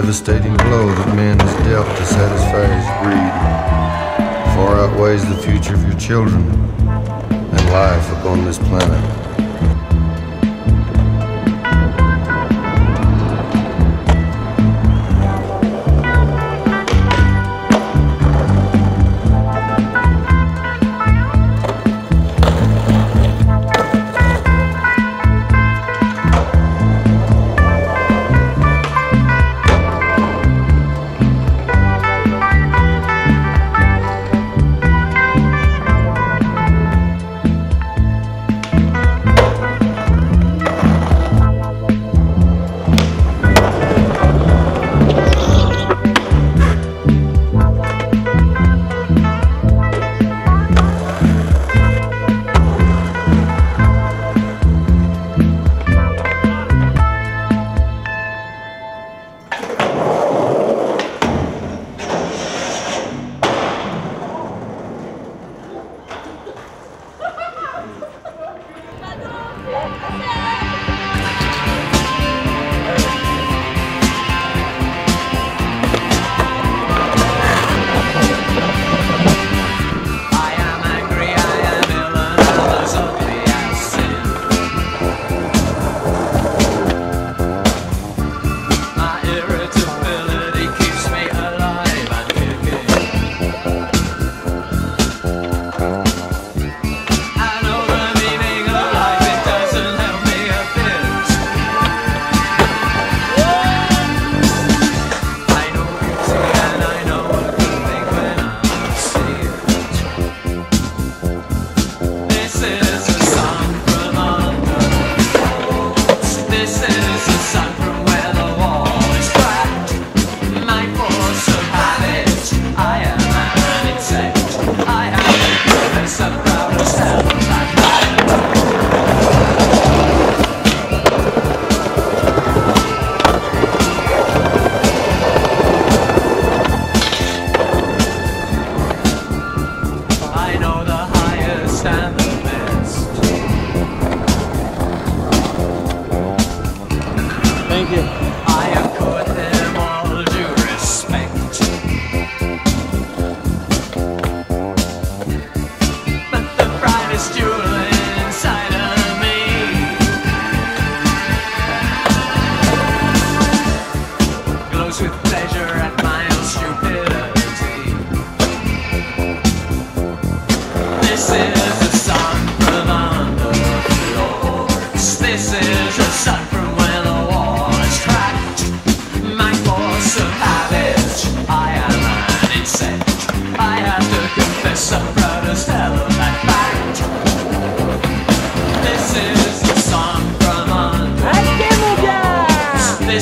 devastating blow that man has dealt to satisfy his greed far outweighs the future of your children and life upon this planet.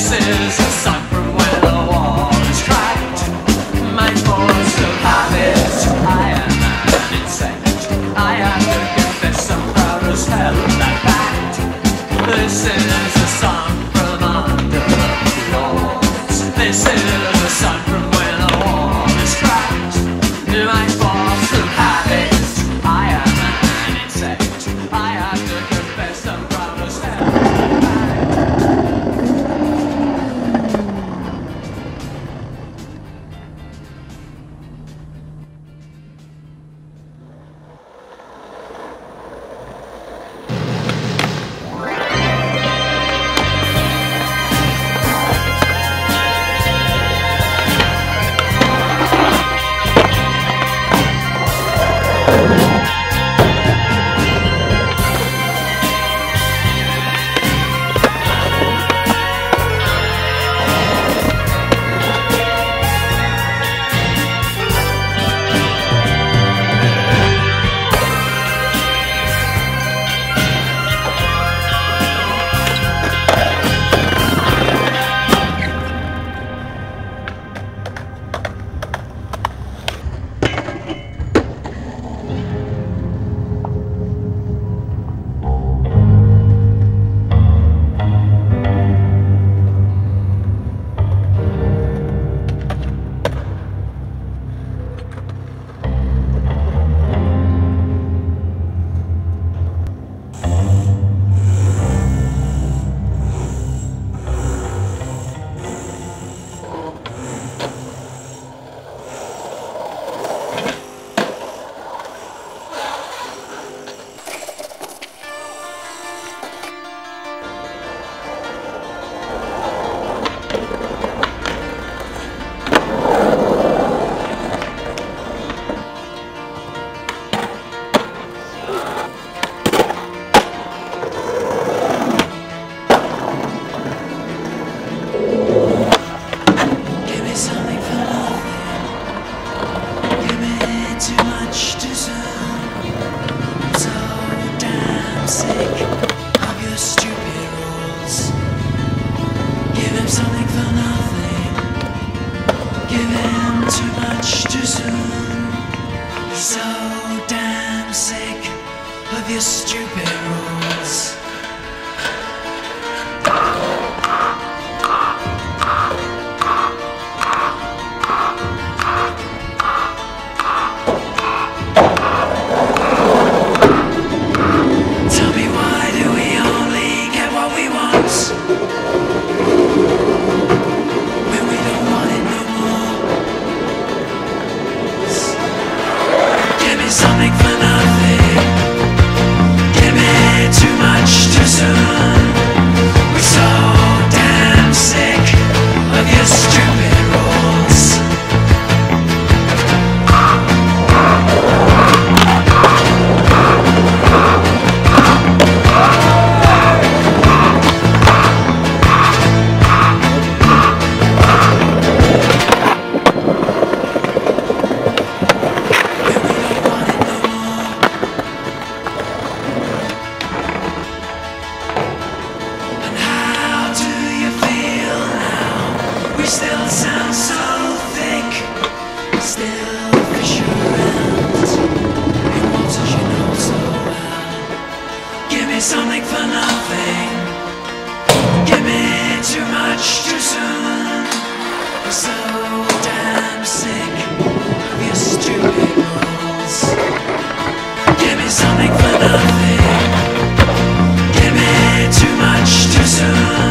faces, sun. so damn sick of your stupid something for nothing. Give me too much too soon. So damn sick of your stupid rules. Give me something for nothing. Give me too much too soon.